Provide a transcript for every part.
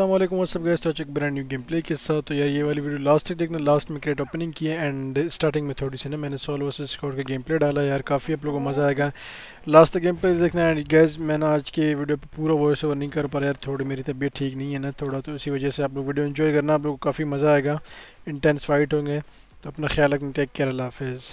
वालेकुम WhatsApp guys तो एक ब्रांड न्यू गेम प्ले के साथ तो यार ये वाली वीडियो लास्ट तक देखना लास्ट में क्रेट ओपनिंग की है एंड स्टार्टिंग में थोड़ी सी ना मैंने सोलो वर्सेस स्कोर का गेम प्ले डाला यार, काफ़ी आप लोगों को मज़ा आएगा। लास्ट गेम प्ले देखना एंड गैस मैंने आज के वीडियो पे पूरा वॉइस ओवर नहीं कर पा रहा यार, थोड़ी मेरी तबीयत ठीक नहीं है ना, थोड़ा तो इसी वजह से आप लोग वीडियो इन्जॉय करना, आप लोग को काफ़ी मज़ा आएगा इंटेंस फाइट होंगे तो अपना ख्याल रखना टेक केयर हाफिज़।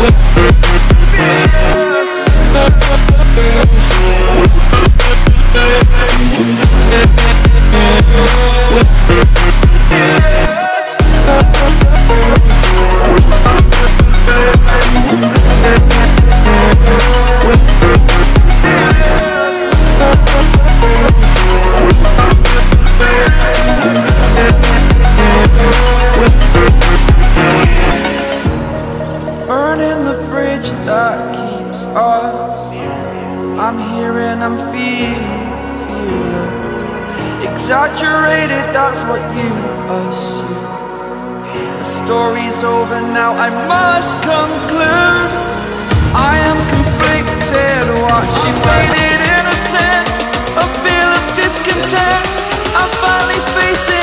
We're exaggerated, that's what you assume. The story's over now, I must conclude. I am conflicted, watching Waited innocence, a feel of discontent. I'm finally facing